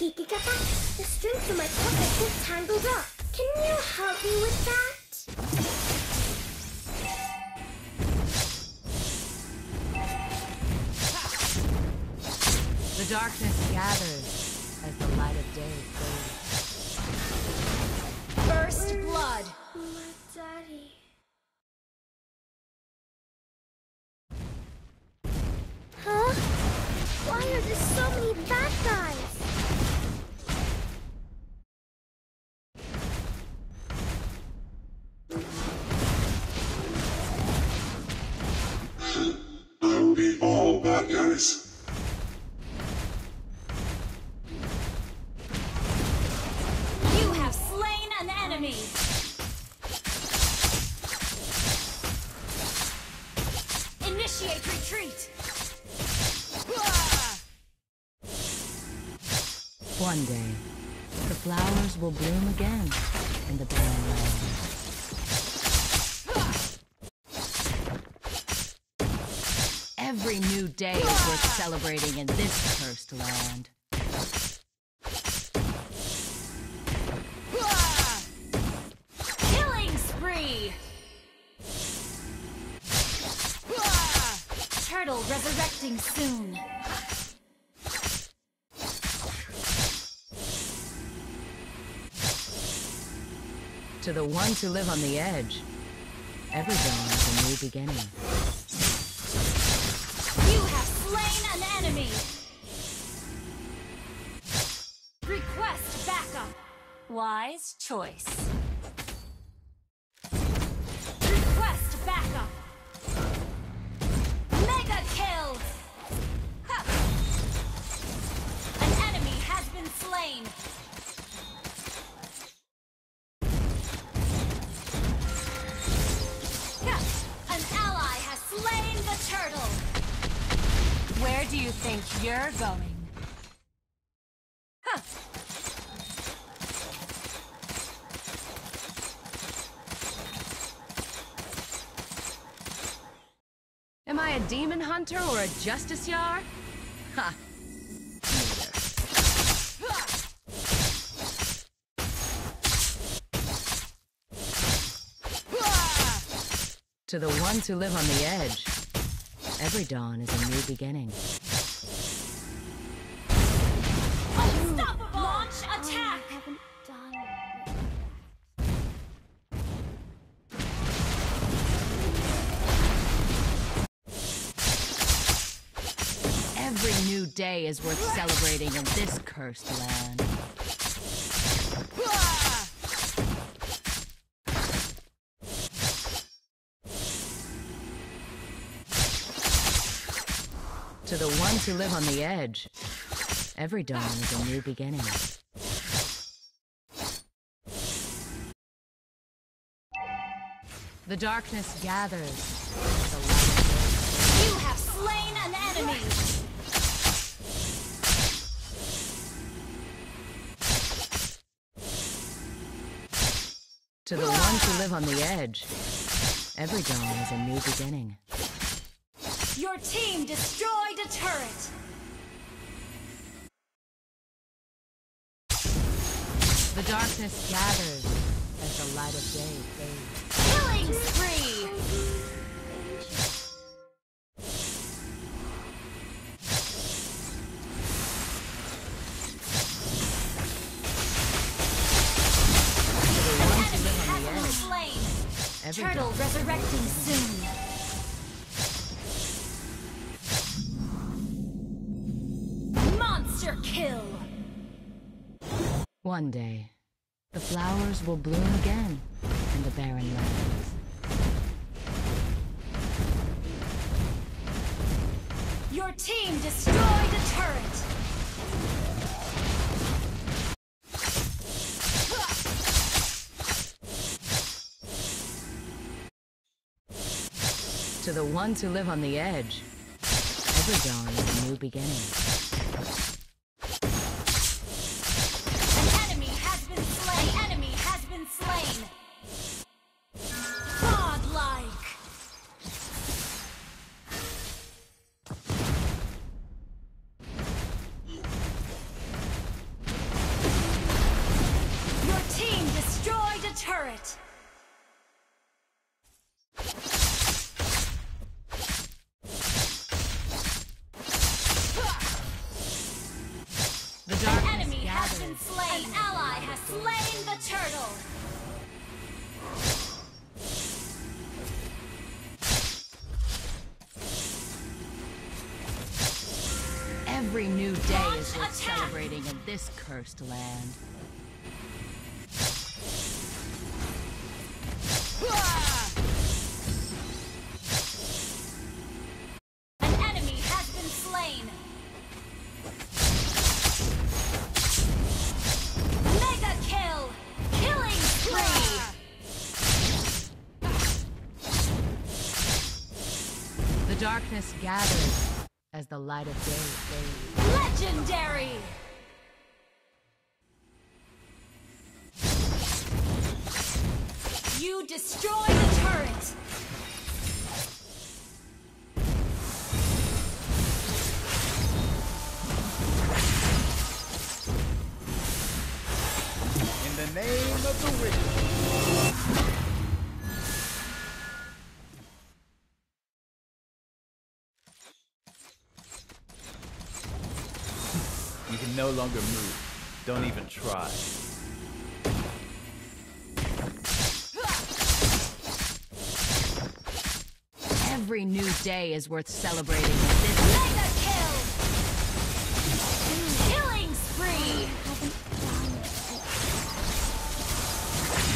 Kikikaka, the strings of my puppet is tangled up. Can you help me with that? The darkness gathers as the light of day fades. First blood! One day, the flowers will bloom again in the barren land. Every new day is worth celebrating in this cursed land. Killing spree! Turtle resurrecting soon. To the ones who live on the edge, every dawn is a new beginning. You have slain an enemy! Request backup! Wise choice. The turtle! Where do you think you're going? Huh. Am I a demon hunter or a justice justiciar? Ha! To the ones who live on the edge, every dawn is a new beginning. Unstoppable! Launch attack! I. Every new day is worth celebrating in this cursed land. To the ones who live on the edge, every dawn is a new beginning. The darkness gathers. the light You have slain an enemy! To the ones who live on the edge, every dawn is a new beginning. Your team destroyed a turret! The darkness gathers as the light of day fades. Killing spree! To the An One day, the flowers will bloom again in the barren lands. Your team destroyed the turret! To the ones who live on the edge, every dawn is a new beginning. Every new day Launch is worth attack! celebrating in this cursed land. An enemy has been slain! Mega kill! Killing spree! The darkness gathers as the light of day fades. Legendary! You destroy the turret! No longer move. Don't even try. Every new day is worth celebrating in this Mega kill! Killing spree!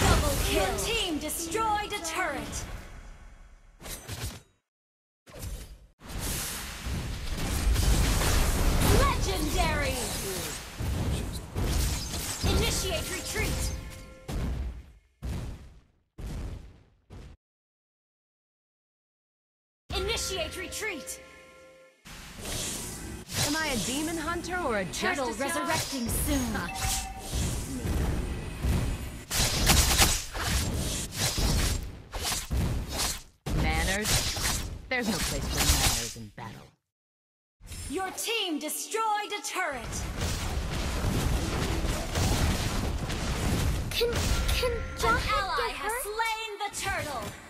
Double kill! Your team destroyed a turret! Initiate retreat! Initiate retreat! Am I a demon hunter or a Turtle justice dog? resurrecting soon! Manners? There's no place for manners in battle. Your team destroyed a turret! Can can An Jawhead ally has slain the turtle!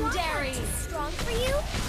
Legendary! Strong for you?